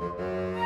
Música